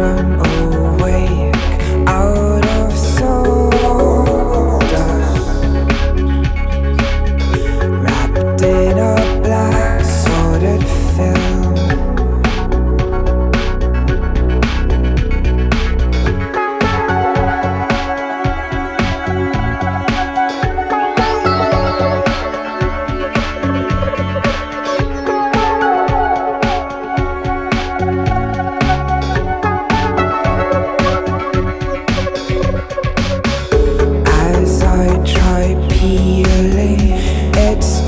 done It's